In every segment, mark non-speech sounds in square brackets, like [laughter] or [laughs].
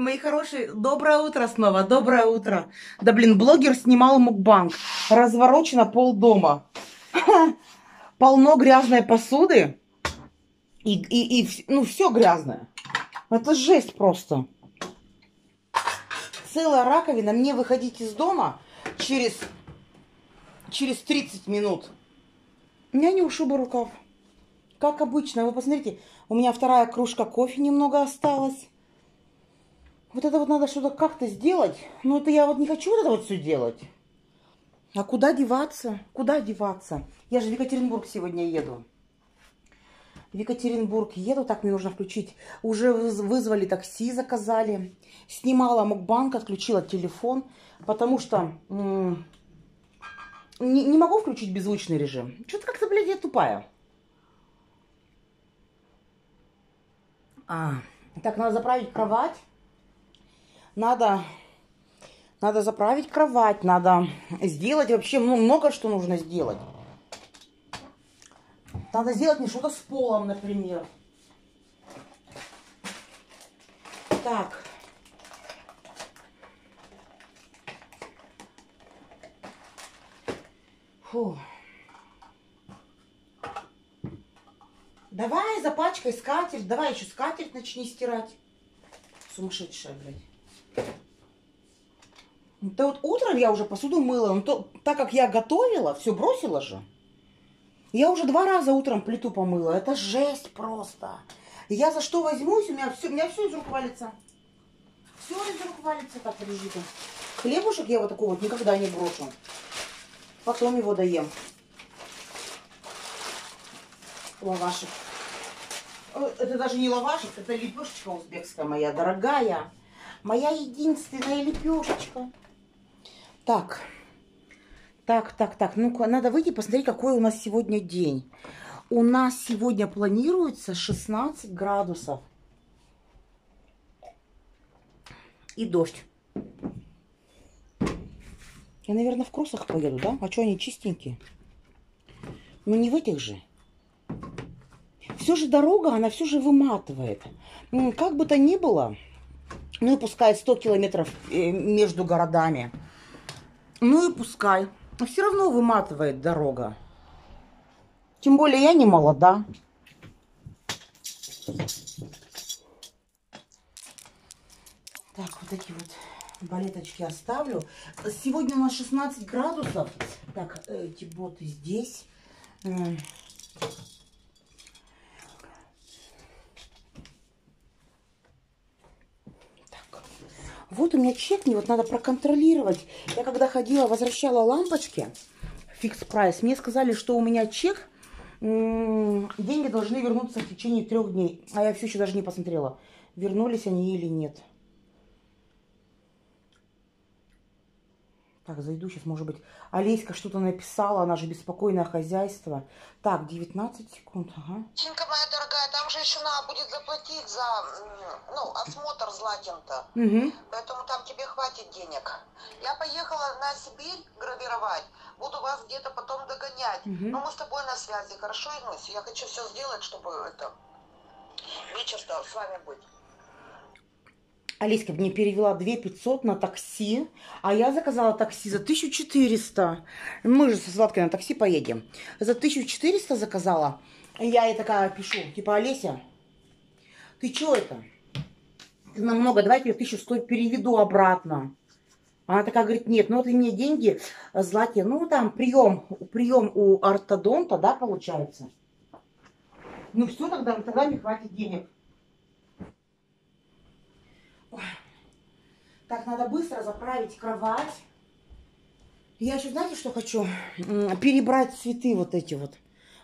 Мои хорошие, доброе утро снова, доброе утро. Да блин, блогер снимал мукбанк. Разворочено пол дома. [laughs] Полно грязной посуды. И, и, и ну, все грязное. Это жесть просто. Целая раковина. Мне выходить из дома через, через 30 минут. У меня не ушибы рукав. Как обычно. Вы посмотрите, у меня вторая кружка кофе немного осталась. Вот это вот надо что-то как-то сделать. Но это я вот не хочу вот это вот все делать. А куда деваться? Куда деваться? Я же в Екатеринбург сегодня еду. В Екатеринбург еду, так мне нужно включить. Уже вызвали такси, заказали. Снимала мукбанк, отключила телефон, потому что не, не могу включить беззвучный режим. Что-то как-то, блядь, я тупая. А, так, надо заправить кровать надо, надо заправить кровать, надо сделать вообще ну, много что нужно сделать. Надо сделать мне что-то с полом, например. Так. Фу. Давай запачкай скатерть. Давай еще скатерть начни стирать. Сумасшедшая, блядь. Да вот утром я уже посуду мыла, но то, так как я готовила, все бросила же. Я уже два раза утром плиту помыла. Это жесть просто. Я за что возьмусь, у меня все, у меня все из рук валится. Все из рук валится, так, подождите. Хлебушек я вот такой вот никогда не брошу. Потом его доем. Лавашек. Э, это даже не лавашек, это лепешечка узбекская моя, дорогая. Моя единственная лепешечка. Так, так, так, так. Ну-ка, надо выйти посмотреть, какой у нас сегодня день. У нас сегодня планируется 16 градусов. И дождь. Я, наверное, в кроссах поеду, да? А что, они чистенькие? Ну, не в этих же. Все же дорога, она все же выматывает. Как бы то ни было, ну и пускай 100 километров э, между городами. Ну и пускай. Но все равно выматывает дорога. Тем более я не молода. Так, вот эти вот балеточки оставлю. Сегодня у нас 16 градусов. Так, эти боты здесь. Вот у меня чек, мне вот надо проконтролировать. Я когда ходила, возвращала лампочки, фикс прайс, мне сказали, что у меня чек, деньги должны вернуться в течение трех дней. А я все еще даже не посмотрела, вернулись они или нет. Так, зайду сейчас, может быть, Олеська что-то написала, она же беспокойное хозяйство. Так, 19 секунд, ага. Чинка моя дорогая, там же еще надо будет заплатить за, ну, осмотр Златин-то. Угу. Поэтому там тебе хватит денег. Я поехала на Сибирь гравировать, буду вас где-то потом догонять. Угу. Но мы с тобой на связи, хорошо, Инусь? Я хочу все сделать, чтобы это вечер-то с вами быть. Олеська мне перевела 2 500 на такси, а я заказала такси за 1400. Мы же со Златкой на такси поедем. За 1400 заказала. Я ей такая пишу, типа, Олеся, ты что это? Ты намного, давай я тебе 1100 переведу обратно. Она такая говорит, нет, ну ты мне деньги, Злате, ну там прием, прием у ортодонта, да, получается. Ну все, тогда, тогда мне хватит денег. Так, надо быстро заправить кровать. Я еще, знаете, что хочу? Перебрать цветы вот эти вот.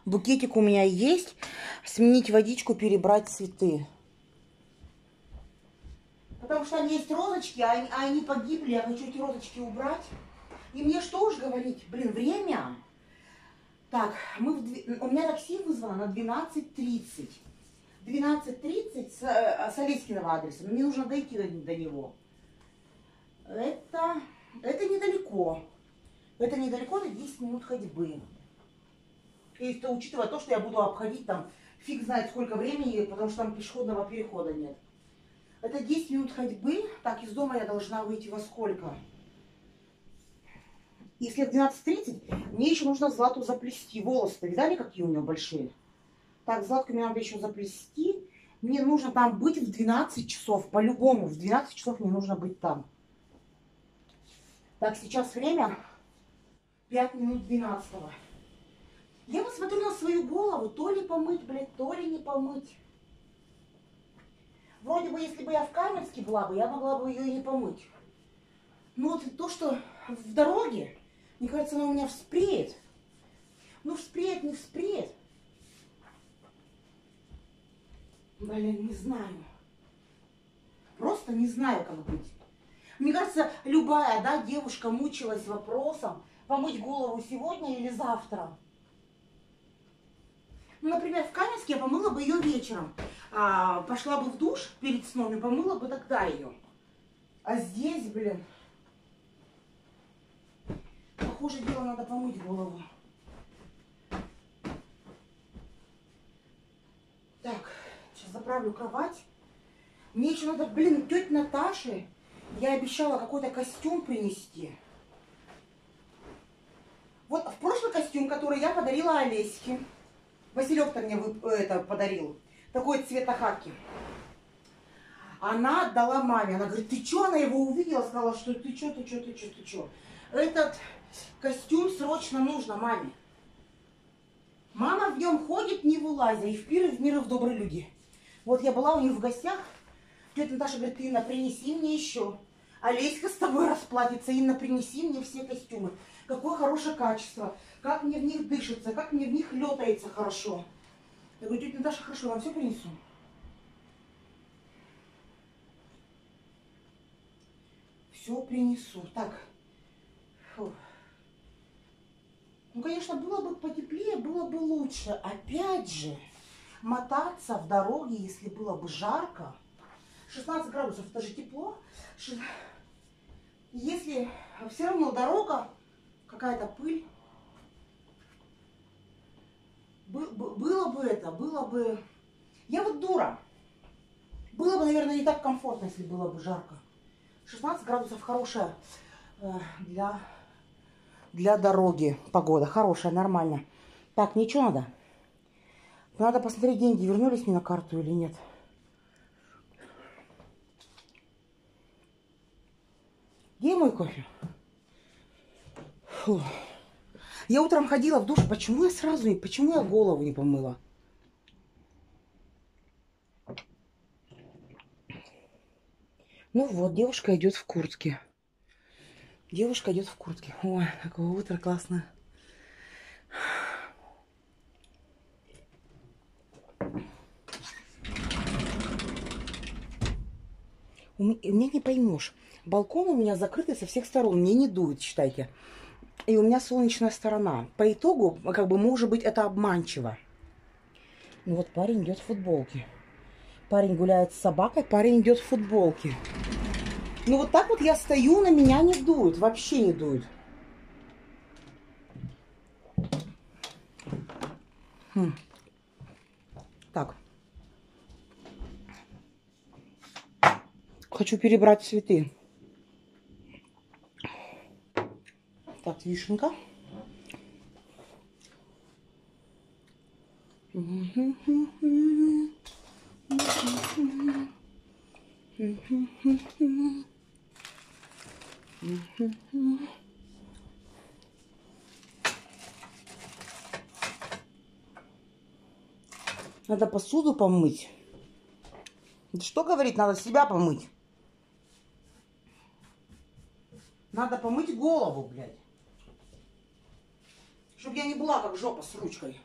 Букетик у меня есть. Сменить водичку, перебрать цветы. Потому что там есть розочки, а они, а они погибли. Я хочу эти розочки убрать. И мне что уж говорить? Блин, время. Так, мы в, у меня такси вызвано на 12.30. 12.30 с, э, с Олеськиного адреса. Мне нужно дойти до, до него. Это, это недалеко. Это недалеко, на 10 минут ходьбы. Если учитывая то, что я буду обходить там фиг знает сколько времени, потому что там пешеходного перехода нет. Это 10 минут ходьбы. Так, из дома я должна выйти во сколько? Если в 12.30, мне еще нужно Злату заплести. Волосы-то видали, какие у нее большие? Так, Златку мне надо еще заплести. Мне нужно там быть в 12 часов. По-любому, в 12 часов мне нужно быть там. Так, сейчас время 5 минут 12 -го. Я вот смотрю на свою голову, то ли помыть, блядь, то ли не помыть. Вроде бы, если бы я в Каменске была бы, я могла бы ее и не помыть. Но вот то, что в дороге, мне кажется, она у меня вспреет. Ну, вспреет, не вспреет. Блин, не знаю. Просто не знаю, как быть. Мне кажется, любая, да, девушка мучилась вопросом, помыть голову сегодня или завтра. Ну, например, в Каменске я помыла бы ее вечером. А, пошла бы в душ перед сном и помыла бы тогда ее. А здесь, блин, похоже дело, надо помыть голову. Так, сейчас заправлю кровать. Мне еще надо, блин, тетя Наташи, я обещала какой-то костюм принести. Вот в прошлый костюм, который я подарила Олеське, Василек-то мне это подарил. Такой цвета хаки. Она отдала маме. Она говорит, ты что? Она его увидела, сказала, что ты что, ты что, ты что, ты что. Этот костюм срочно нужно маме. Мама в нем ходит, не вылазя, и в пиры, в миры, в добрые люди. Вот я была у них в гостях. Тетя Наташа говорит, Инна, принеси мне еще. Олеська с тобой расплатится. Инна, принеси мне все костюмы. Какое хорошее качество как мне в них дышится, как мне в них летается хорошо. Я говорю, тетя Наташа, хорошо, вам все принесу. Все принесу. Так. Фу. Ну, конечно, было бы потеплее, было бы лучше. Опять же, мотаться в дороге, если было бы жарко. 16 градусов, это же тепло. Если все равно дорога, какая-то пыль, было бы это, было бы... Я вот дура. Было бы, наверное, не так комфортно, если было бы жарко. 16 градусов хорошая э, для, для дороги погода. Хорошая, нормально. Так, ничего надо. Надо посмотреть, деньги вернулись мне на карту или нет. Где мой кофе? Фу. Я утром ходила в душ, почему я сразу, почему я голову не помыла? Ну вот, девушка идет в куртке. Девушка идет в куртке. Ой, какое утро классное. У меня не поймешь. Балкон у меня закрытый со всех сторон. Мне не дует, считайте и у меня солнечная сторона. По итогу, как бы, может быть, это обманчиво. Ну вот парень идет в футболке. Парень гуляет с собакой, парень идет в футболке. Ну вот так вот я стою, на меня не дует, вообще не дует. Хм. Так. Хочу перебрать цветы. Так, вишенка. Надо посуду помыть. Что говорить? Надо себя помыть. Надо помыть голову, блядь. Чтобы я не была как жопа с ручкой.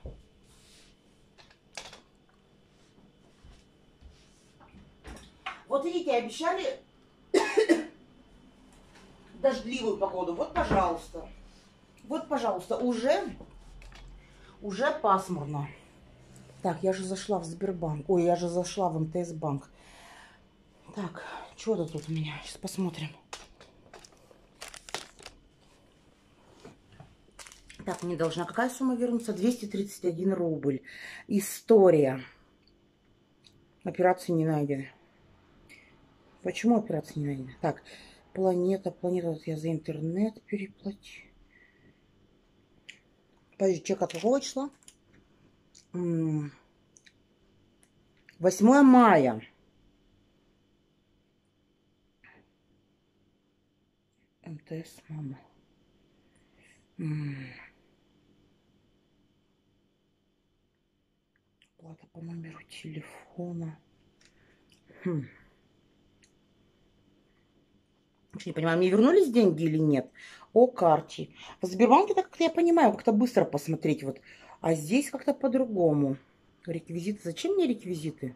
Вот видите, обещали [coughs] дождливую погоду. Вот, пожалуйста. Вот, пожалуйста, уже, уже пасмурно. Так, я же зашла в Сбербанк. Ой, я же зашла в МТС банк. Так, что-то тут у меня. Сейчас посмотрим. Так, мне должна какая сумма вернуться? 231 рубль. История. Операции не найдены. Почему операция не найдена? Так, планета, планета, вот я за интернет переплачу. Подожди, чек от какого числа? 8 мая. МТС, мама. Плата по номеру телефона. Хм. Не понимаю, мне вернулись деньги или нет? О карте. В Сбербанке, так как я понимаю, как-то быстро посмотреть. Вот. А здесь как-то по-другому. Реквизиты. Зачем мне реквизиты?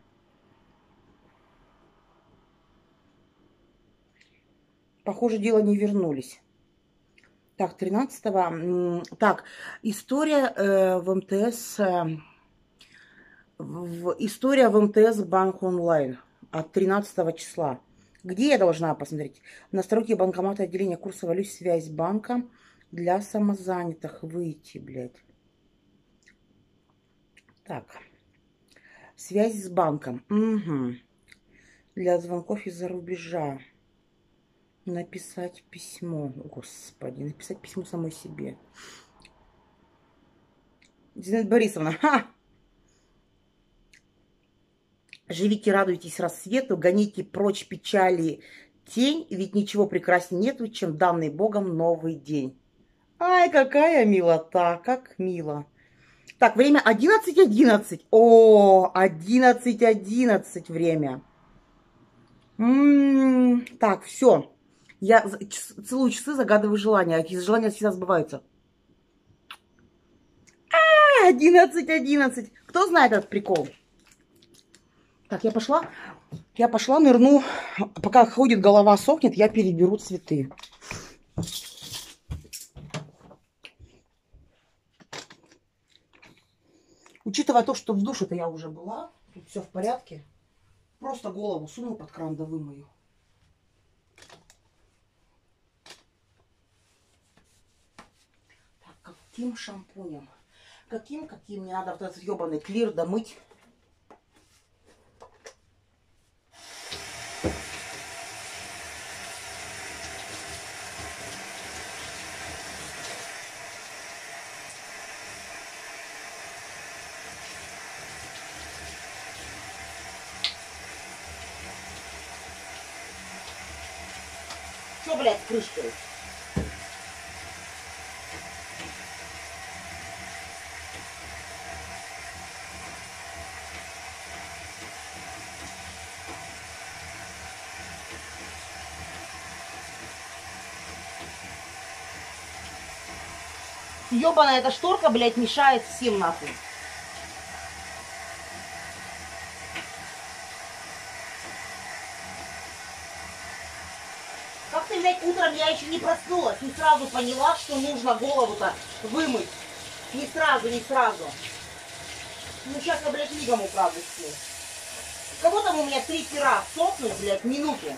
Похоже, дело не вернулись. Так, 13 -го. Так, история э, в МТС... Э, в, история в МТС Банк онлайн от 13 числа. Где я должна посмотреть? Настройки банкомата отделения курса валют связь банка для самозанятых. Выйти, блядь. Так. Связь с банком. Угу. Для звонков из-за рубежа. Написать письмо. Господи, написать письмо самой себе. Зинаида Борисовна, ха! Живите, радуйтесь рассвету, гоните прочь печали тень, ведь ничего прекраснее нету, чем данный Богом новый день. Ай, какая милота, как мило. Так, время 11.11. 11. О, 11.11 11 время. М -м -м, так, все. Я целую часы, загадываю желания. Эти желания всегда сбываются. А, 11.11. 11. Кто знает этот прикол? Так, я пошла. Я пошла, нырну. Пока ходит голова сохнет, я переберу цветы. Учитывая то, что в душе-то я уже была, тут все в порядке, просто голову суну под кран да вымою. Так, каким шампунем? Каким, каким? Мне надо вот этот ебаный клир домыть. Что, блядь, с крышкой? Ёбаная эта шторка, блядь, мешает всем нахуй. утром я еще не проснулась, не сразу поняла, что нужно голову-то вымыть. Не сразу, не сразу. Ну, сейчас я, блядь, мигом управлюсь. Кого там у меня третий раз сохнуть, блядь, минуту.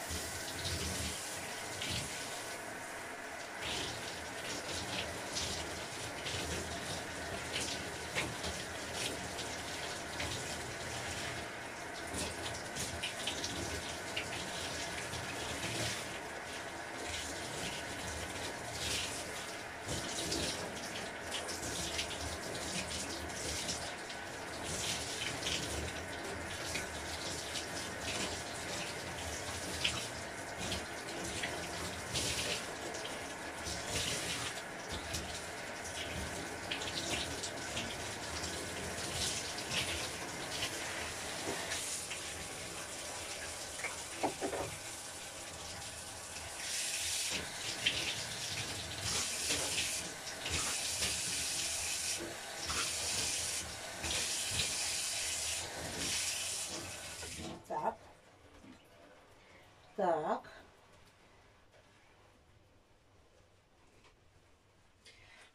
Так.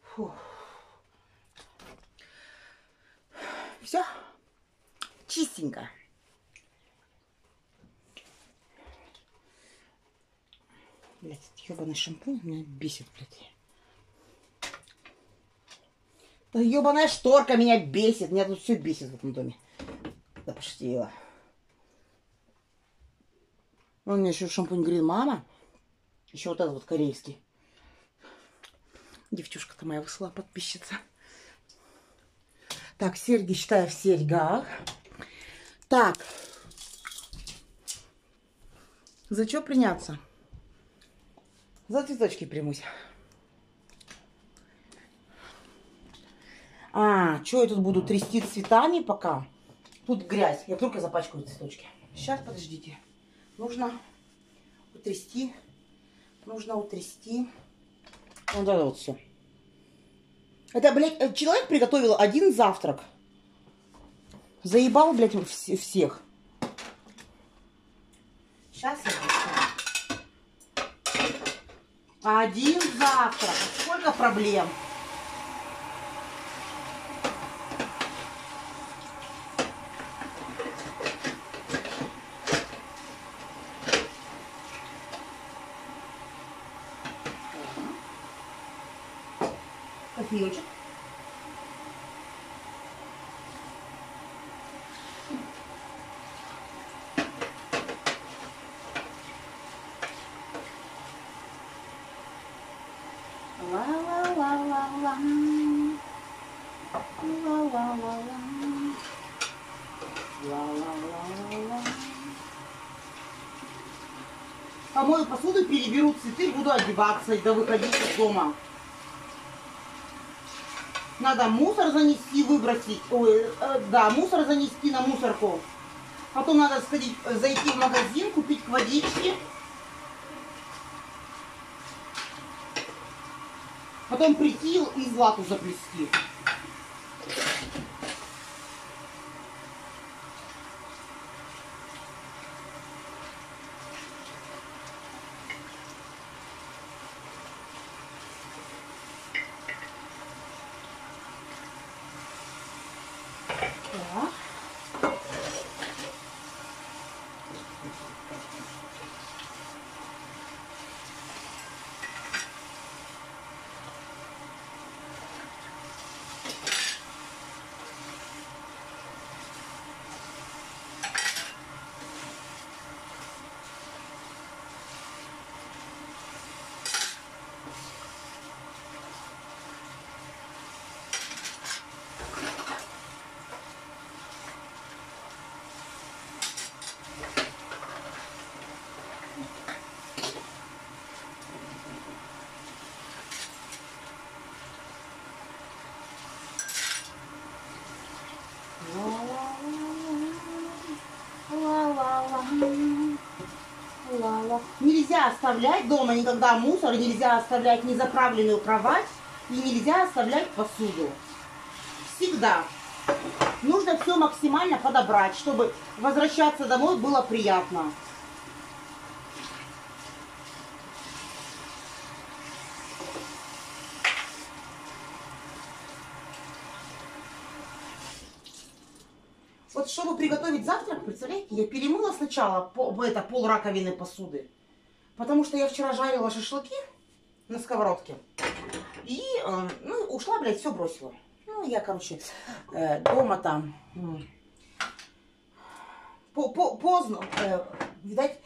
Фу. Все. Чистенько. Блять, ебаный шампунь меня бесит, блядь. Да ебаная шторка меня бесит. Меня тут все бесит в этом доме. Да пошли его. Он мне еще шампунь говорит, мама. Еще вот этот вот корейский. Девчушка-то моя высла подписчица. Так, серьги считаю в серьгах. Так. За что приняться? За цветочки примусь. А, что я тут буду трясти цветами пока? Тут грязь. Я только запачкаю цветочки. Сейчас, подождите. Нужно утрясти. Нужно утрясти. Вот это вот все. Это, блядь, э, человек приготовил один завтрак. Заебал, блядь, вс- всех. Сейчас я объясню. Один завтрак. Сколько проблем? Кофеечек. Ла-ла-ла-ла. Ла-ла-ла-ла-ла. Помою посуду, переберу цветы, буду одеваться и да выходить из дома. Надо мусор занести, выбросить. Ой, э, да, мусор занести на мусорку. Потом надо сходить, зайти в магазин, купить водички. Потом прийти и злату заплести. Оставлять дома никогда мусор, нельзя оставлять незаправленную кровать и нельзя оставлять посуду. Всегда. Нужно все максимально подобрать, чтобы возвращаться домой было приятно. Вот чтобы приготовить завтрак, представляете, я перемыла сначала по, это, пол раковины посуды. Потому что я вчера жарила шашлыки на сковородке. И, э, ну, ушла, блядь, все бросила. Ну, я, короче, э, дома там м, по, по- поздно, э, видать,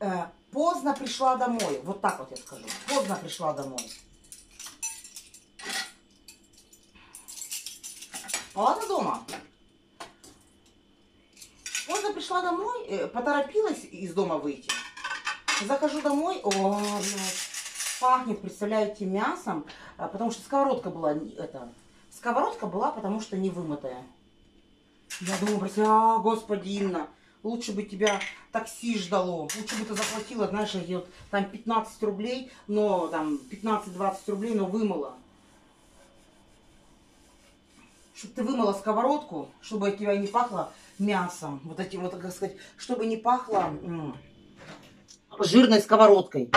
э, поздно пришла домой. Вот так вот я скажу. Поздно пришла домой. Ладно дома. Поздно пришла домой, э, поторопилась из дома выйти. Захожу домой, о, блядь, пахнет, представляете, мясом, а, потому что сковородка была, это, сковородка была, потому что не вымытая. Я думаю себя, а, господи, Инна, лучше бы тебя такси ждало, лучше бы ты заплатила, знаешь, вот, там 15 рублей, но там 15-20 рублей, но вымыла. Чтобы ты вымыла сковородку, чтобы от тебя не пахло мясом, вот этим вот, как сказать, чтобы не пахло жирной сковородкой.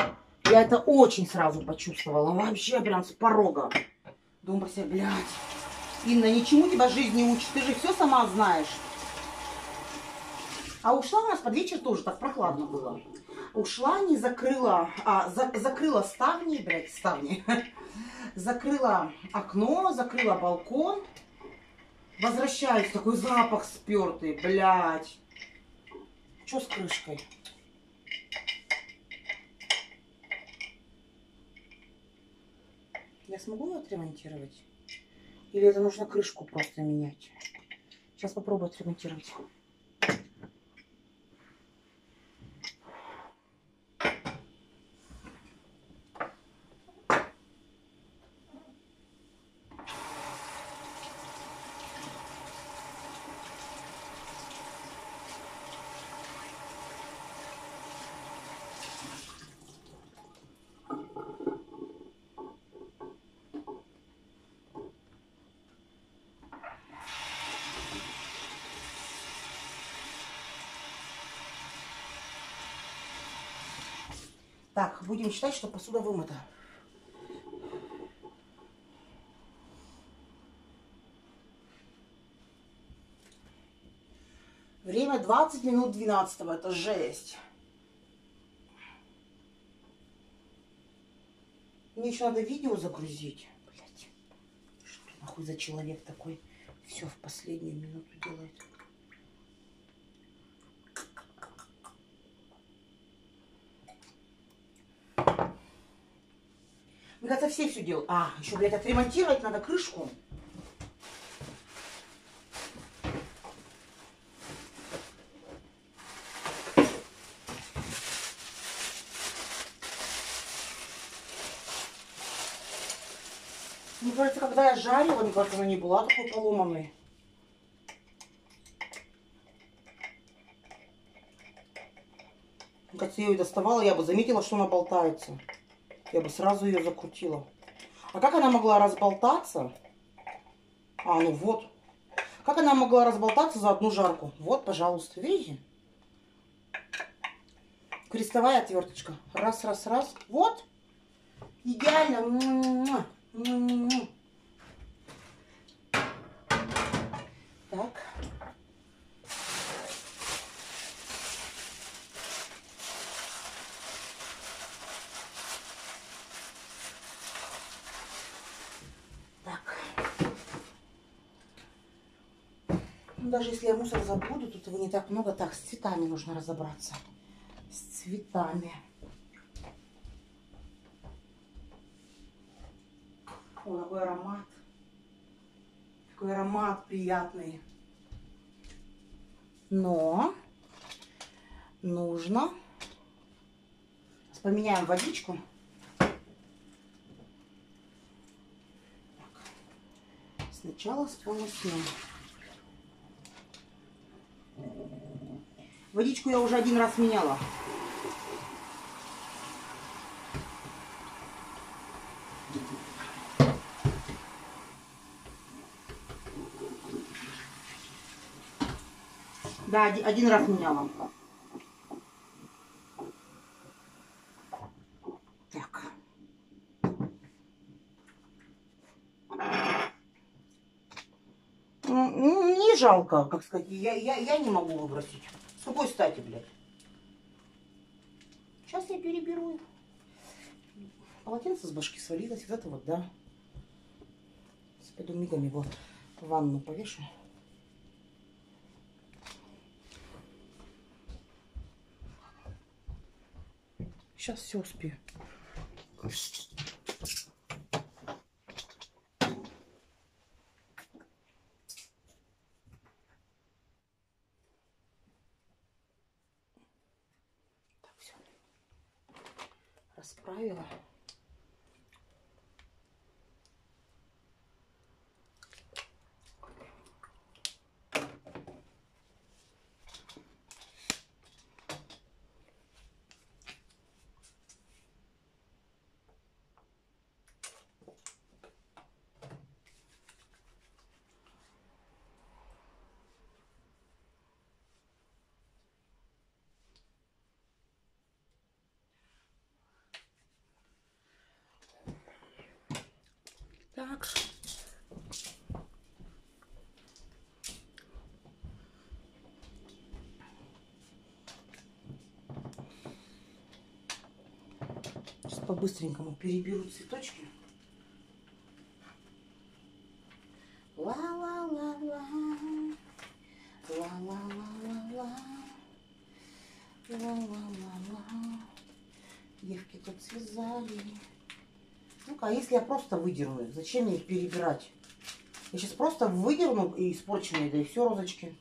Я это очень сразу почувствовала, вообще прям с порога. Думаю про себя, блядь, Инна, ничему тебя жизнь не учит, ты же все сама знаешь. А ушла у нас под вечер тоже так прохладно было. Ушла, не закрыла, а, за- закрыла ставни, блядь, ставни. [laughs] Закрыла окно, закрыла балкон. Возвращаюсь, такой запах спертый, блядь. Что с крышкой? Я смогу ее отремонтировать? Или это нужно крышку просто менять? Сейчас попробую отремонтировать. Так, будем считать, что посуда вымыта. Время 20 минут 12. Это жесть. Мне еще надо видео загрузить. Блять. Что нахуй за человек такой? Все в последнюю минуту делает. Кажется, все делают. А, еще, блядь, отремонтировать надо крышку. Мне кажется, когда я жарила, мне кажется, она не была такой поломанной. Мне кажется, я ее доставала, я бы заметила, что она болтается. Я бы сразу ее закрутила. А как она могла разболтаться? А, ну вот. Как она могла разболтаться за одну жарку? Вот, пожалуйста, видите? Крестовая отверточка. Раз, раз, раз. Вот. Идеально. Так. Так. Ну, даже если я мусор забуду, тут его не так много. Так, с цветами нужно разобраться. С цветами. О, какой аромат. Какой аромат приятный. Но нужно... Поменяем водичку. Сначала сполоснем. Водичку я уже один раз меняла. Да, один, раз меняла. Так. Не жалко, как сказать. Я, я, я не могу выбросить. Какой стати, блядь? Сейчас я переберу. Полотенце с башки свалилось. Вот это вот, да. Сейчас Пойду мигом его в ванну повешу. Сейчас все успею. Так, все. Расправила. Так. Сейчас по-быстренькому переберу цветочки. Ла-ла-ла-ла. Ла-ла-ла-ла-ла. Ла-ла-ла-ла. Девки тут связали. Ну-ка, а если я просто выдерну? Зачем мне их перебирать? Я сейчас просто выдерну и испорченные, да и все, розочки.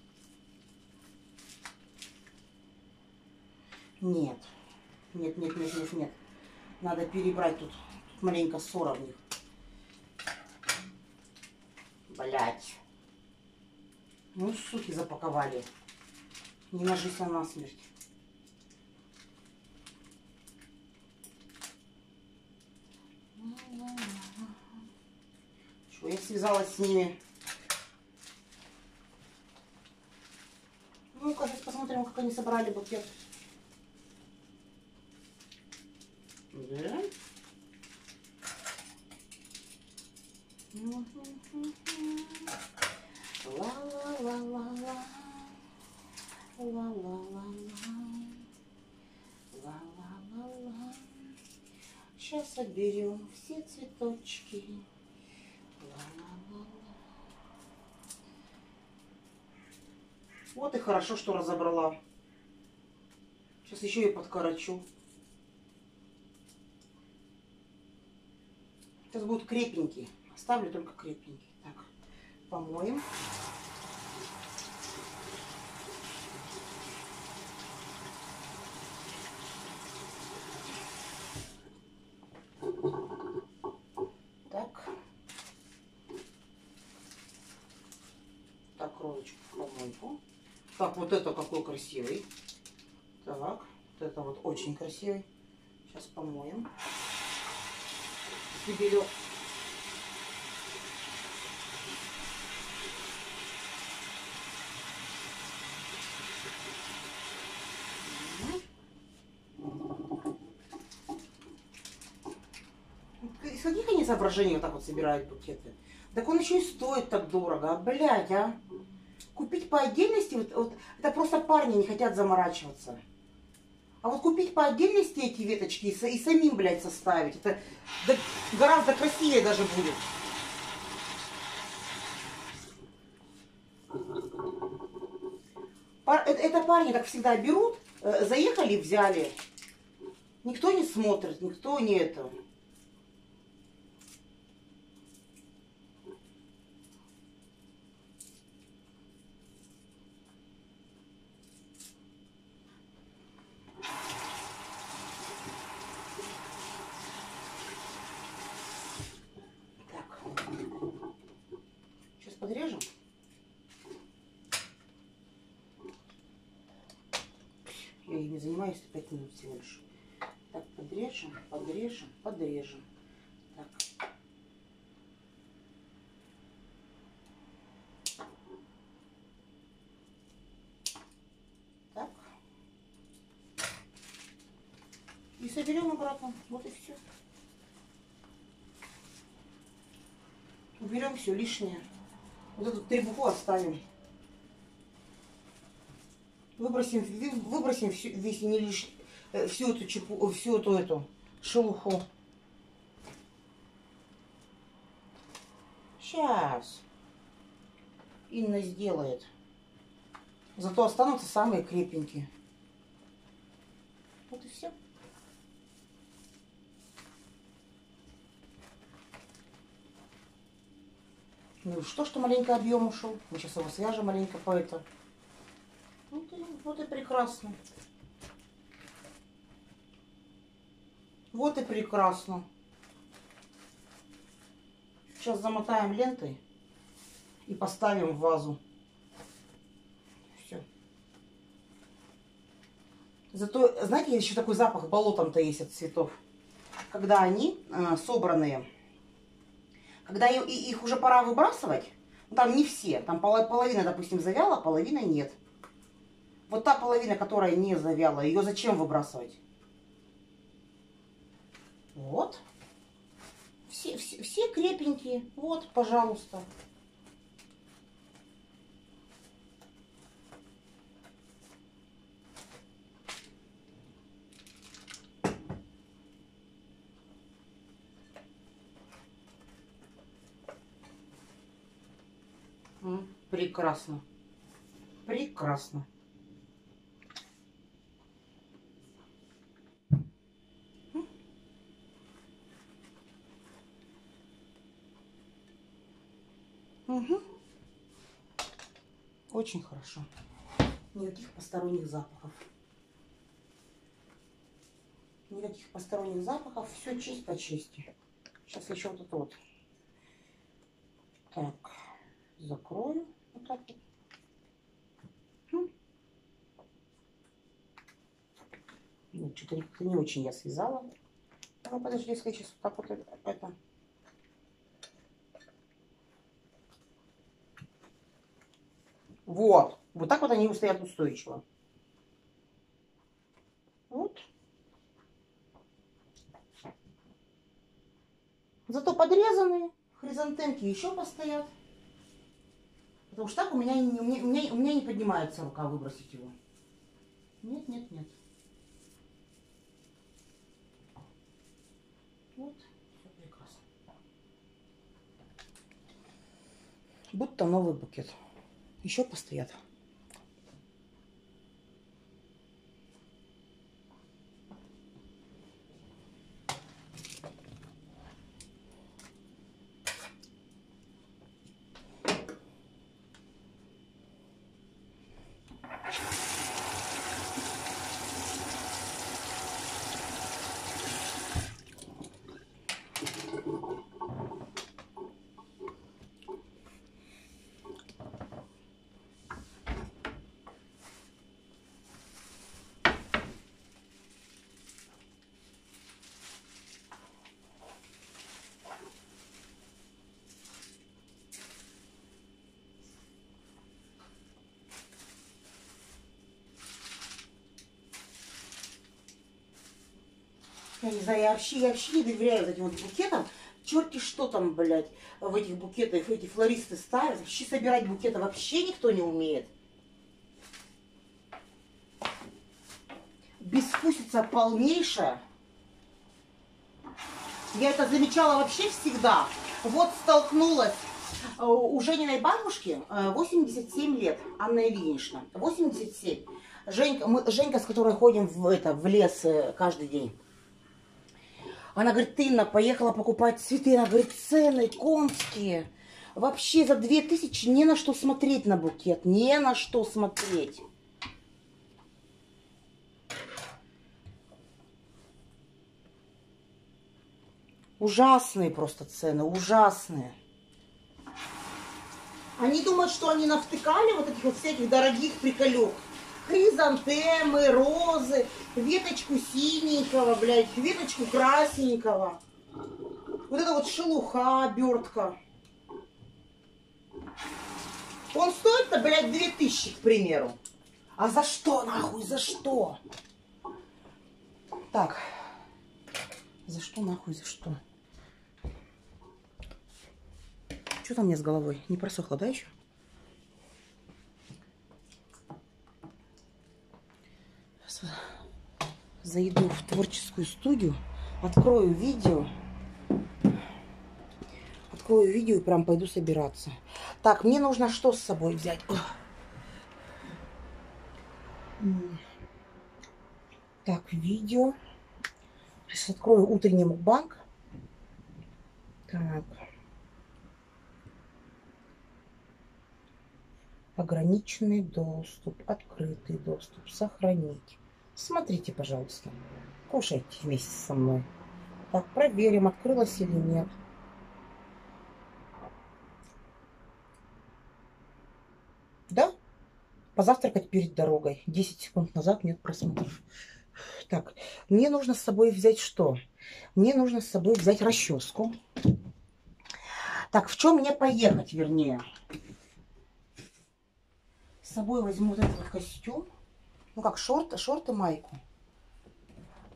Нет. Нет, нет, нет, нет, нет. Надо перебрать тут, тут маленько ссора в них. Блять. Ну, суки, запаковали. Не нажись на насмерть. Что, я связалась с ними. Ну-ка, сейчас посмотрим, как они собрали букет. Да? Ла-ла-ла-ла-ла. Ла-ла-ла-ла. Ла-ла-ла-ла. Сейчас отберем все цветочки. Ла-ла-ла-ла. Вот и хорошо, что разобрала. Сейчас еще и подкорочу. Сейчас будут крепенькие. Оставлю только крепенькие. Так, помоем. Так. Так, розочку в помойку. Так, вот это какой красивый. Так, вот это вот очень красивый. Сейчас помоем. Стебелек. Из каких они соображений вот так вот собирают букеты? Так он еще и стоит так дорого. А, блядь, а? Купить по отдельности, вот, вот, это просто парни не хотят заморачиваться. А вот купить по отдельности эти веточки и, и самим, блядь, составить, это да- гораздо красивее даже будет. Пар- это, это парни, как всегда, берут, э, заехали, взяли. Никто не смотрит, никто не это. Так. Сейчас подрежем. Я ими занимаюсь 5 минут всего лишь. Так, подрежем, подрежем, подрежем. Так. Так. И соберем обратно. Вот и все. Уберем все лишнее. Вот эту требуху оставим. Выбросим, вы- выбросим всю, весь не лиш- э, всю эту чепу, всю эту эту шелуху. Сейчас. Инна сделает. Зато останутся самые крепенькие. Вот и все. Ну что, что маленько объем ушел? Мы сейчас его свяжем маленько по это. Вот и, вот и прекрасно. Вот и прекрасно. Сейчас замотаем лентой и поставим в вазу. Все. Зато, знаете, еще такой запах болотом-то есть от цветов. Когда они э, собранные, когда и- и- их уже пора выбрасывать, ну, там не все, там поло- половина, допустим, завяла, половина нет. Вот та половина, которая не завяла, ее зачем выбрасывать? Вот. Все, все, все крепенькие. Вот, пожалуйста. Прекрасно. Прекрасно. Угу. Очень хорошо. Никаких посторонних запахов. Никаких посторонних запахов. Все чисть по чисти. Сейчас еще вот это вот. Так, закрою. Вот так вот. Ну, что-то не очень я связала. Ну, подожди, если я сейчас вот так вот это... Вот. Вот так вот они стоят устойчиво. Вот. Зато подрезанные хризантемки еще постоят. Потому что так у меня, у меня, у меня, у меня не поднимается рука выбросить его. Нет, нет, нет. Вот, все прекрасно. Будто новый букет. Еще постоят. Я не знаю, я вообще, я вообще не доверяю вот этим вот букетам. Черти что там, блядь, в этих букетах эти флористы ставят. Вообще собирать букеты вообще никто не умеет. Бескусица полнейшая. Я это замечала вообще всегда. Вот столкнулась э, у Жениной бабушки 87 э, лет, Анна Ильинична, 87. Женька, мы, Женька, с которой ходим в, это, в лес э, каждый день. Она говорит, Инна, поехала покупать цветы. Она говорит, цены конские. Вообще за две тысячи не на что смотреть на букет. Не на что смотреть. Ужасные просто цены, ужасные. Они думают, что они навтыкали вот этих вот всяких дорогих приколек хризантемы, розы, веточку синенького, блядь, веточку красненького. Вот это вот шелуха, обертка. Он стоит-то, блядь, 2000, к примеру. А за что, нахуй, за что? Так. За что, нахуй, за что? Что там мне с головой? Не просохло, да, еще? Зайду в творческую студию, открою видео. Открою видео и прям пойду собираться. Так, мне нужно что с собой взять? Так, видео. Сейчас открою утренний мукбанк. Так. Ограниченный доступ, открытый доступ, сохранить. Смотрите, пожалуйста. Кушайте вместе со мной. Так, проверим, открылось или нет. Да? Позавтракать перед дорогой. 10 секунд назад нет просмотров. Так, мне нужно с собой взять что? Мне нужно с собой взять расческу. Так, в чем мне поехать, вернее? С собой возьму вот этот костюм ну как шорты, шорты, майку.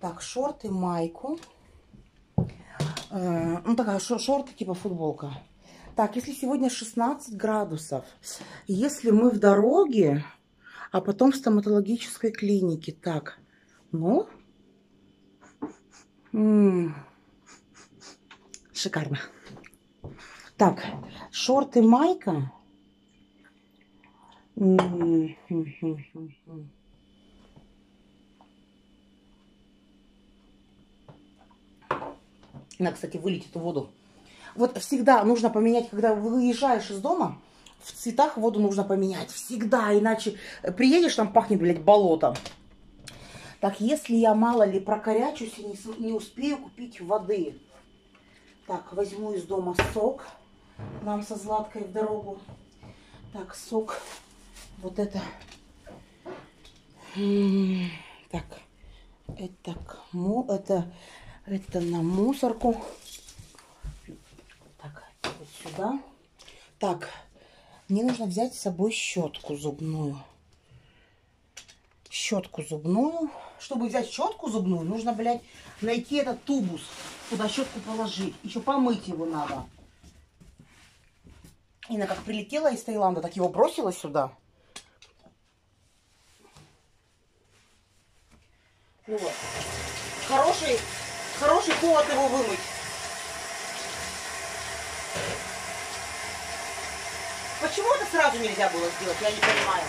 Так, шорты, майку. Э, ну такая шорты типа футболка. Так, если сегодня 16 градусов, если мы в дороге, а потом в стоматологической клинике, так, ну, м -м, шикарно. Так, шорты, майка. М Надо, кстати, вылить эту воду. вот всегда нужно поменять, когда выезжаешь из дома, в цветах воду нужно поменять. Всегда, иначе приедешь, там пахнет, блядь, болотом. Так, если я мало ли прокорячусь и не, не успею купить воды. Так, возьму из дома сок. Нам со Златкой в дорогу. Так, сок. Вот это. Так, это, это, это на мусорку. Так, вот сюда. Так, мне нужно взять с собой щетку зубную. Щетку зубную. Чтобы взять щетку зубную, нужно, блядь, найти этот тубус, куда щетку положить. Еще помыть его надо. Инна как прилетела из Таиланда, так его бросила сюда. Ну вот. Хороший, хороший повод его вымыть. Почему это сразу нельзя было сделать, я не понимаю.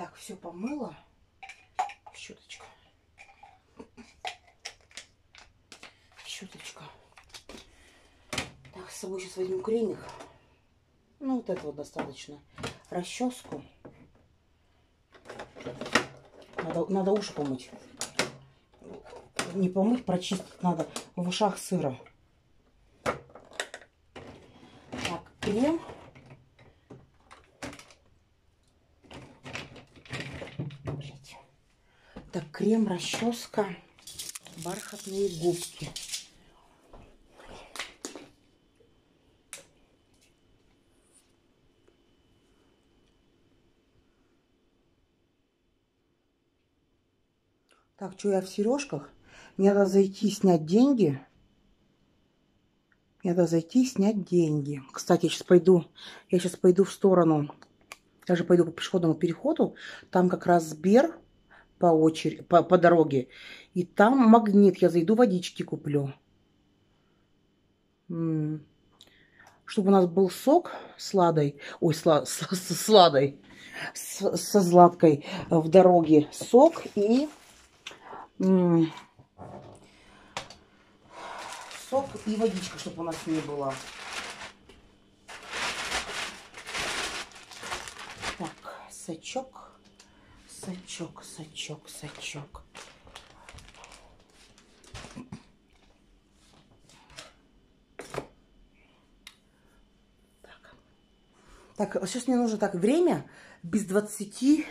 Так, все помыла. Щеточка. Щеточка. Так, с собой сейчас возьму кремик. Ну, вот этого достаточно. Расческу. Надо, надо уши помыть. Не помыть, прочистить надо. В ушах сыра. Так, крем. Так, крем, расческа, бархатные губки. Так, что я в сережках? Мне надо зайти снять деньги. Мне надо зайти снять деньги. Кстати, я сейчас пойду, я сейчас пойду в сторону, я же пойду по пешеходному переходу. Там как раз Сбер по очереди, по, по дороге. И там магнит, я зайду водички куплю. М -м. Чтобы у нас был сок с ладой, ой, сла, с, с, с ладой, с, со златкой в дороге. Сок и м сок и водичка, чтобы у нас не было. Так, сачок. Сачок, сачок, сачок. Так. Так, сейчас мне нужно так время без 20.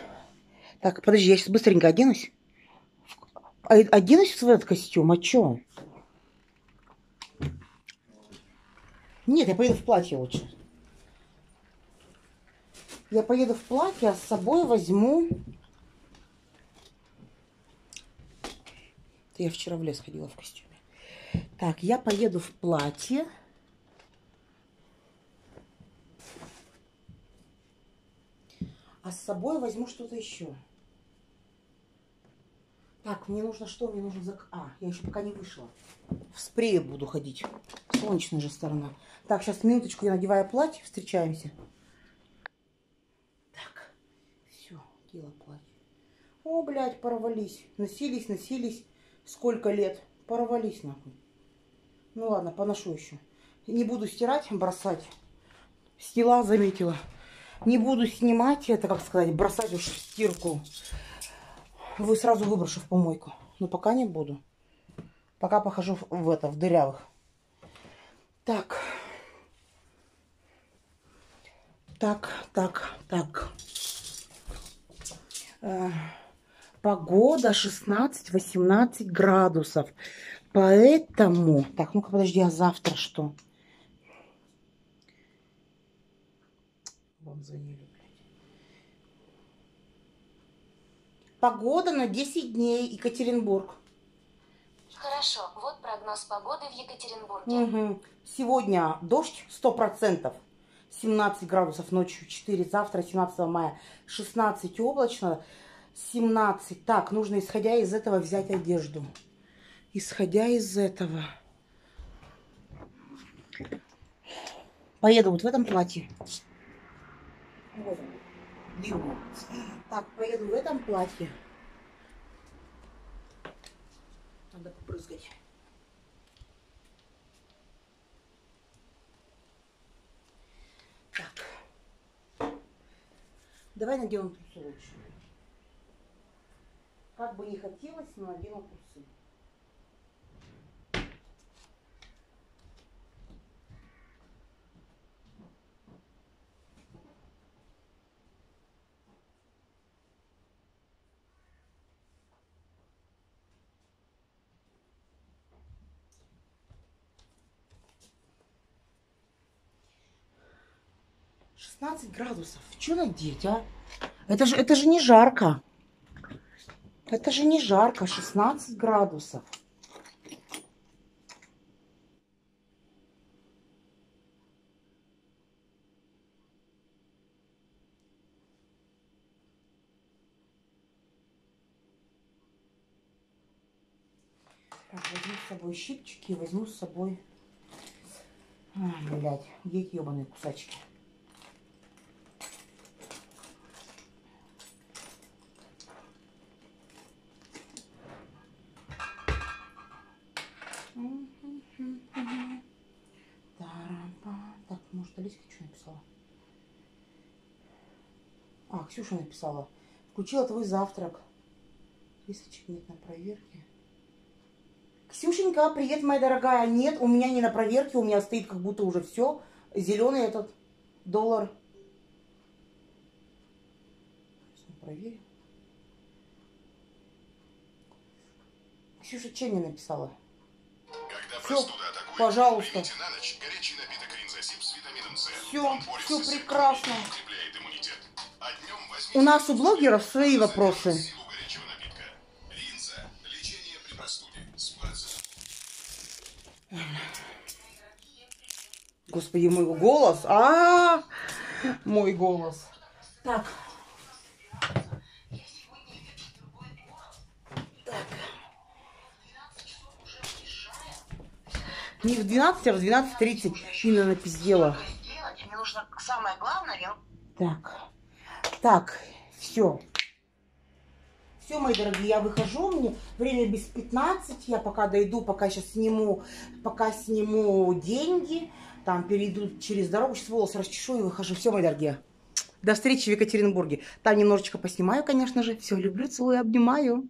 Так, подожди, я сейчас быстренько оденусь. Оденусь в свой этот костюм, а чё? Нет, я поеду в платье лучше. Я поеду в платье, а с собой возьму Я вчера в лес ходила в костюме. Так, я поеду в платье. А с собой возьму что-то еще. Так, мне нужно что? Мне нужно зак... А, я еще пока не вышла. В спрее буду ходить. Солнечная же сторона. Так, сейчас минуточку я надеваю платье. Встречаемся. Так, все, дело платье. О, блядь, порвались. Носились, носились. Сколько лет? Порвались нахуй. Ну ладно, поношу еще. Не буду стирать, бросать. Стила заметила. Не буду снимать, это как сказать, бросать уж в стирку. Вы сразу выброшу в помойку. Но пока не буду. Пока похожу в это, в дырявых. Так. Так, так, так. Погода 16-18 градусов. Поэтому... Так, ну-ка, подожди, а завтра что? Вам звонили, Погода на 10 дней, Екатеринбург. Хорошо, вот прогноз погоды в Екатеринбурге. Угу. Сегодня дождь 100%. 17 градусов ночью, 4 завтра, 17 мая, 16 облачно, 17. Так, нужно, исходя из этого, взять одежду. Исходя из этого. Поеду вот в этом платье. Так, поеду в этом платье. Надо попрыскать. Так. Давай наденем лучше. Как бы не хотелось, но надену трусы. Шестнадцать градусов. Что надеть, а? Это же, это же не жарко. Это же не жарко, 16 градусов. Так, возьму с собой щипчики, возьму с собой... Ай, блядь, где эти ебаные кусачки? Так, может, Алиска что написала? А, Ксюша написала. Включила твой завтрак. Рисочек нет на проверке. Ксюшенька, привет, моя дорогая. Нет, у меня не на проверке, у меня стоит как будто уже все. Зеленый этот доллар. Сейчас проверим. Ксюша, мне написала? Когда атакует, пожалуйста. на ночь горячий напиток ринзосип с витамином С. Всё с прекрасно. У нас у блогеров свои вопросы. Господи, мой голос. А, мой голос. Так. Так. Не в 12, а в 12.30 Инна напиздела. Мне нужно самое главное, я Так. Так, все. Все, мои дорогие, я выхожу, мне время без 15, я пока дойду, пока сейчас сниму, пока сниму деньги, там перейду через дорогу, сейчас волосы расчешу и выхожу. Все, мои дорогие. До встречи в Екатеринбурге. Там немножечко поснимаю, конечно же. Все, люблю, целую, обнимаю.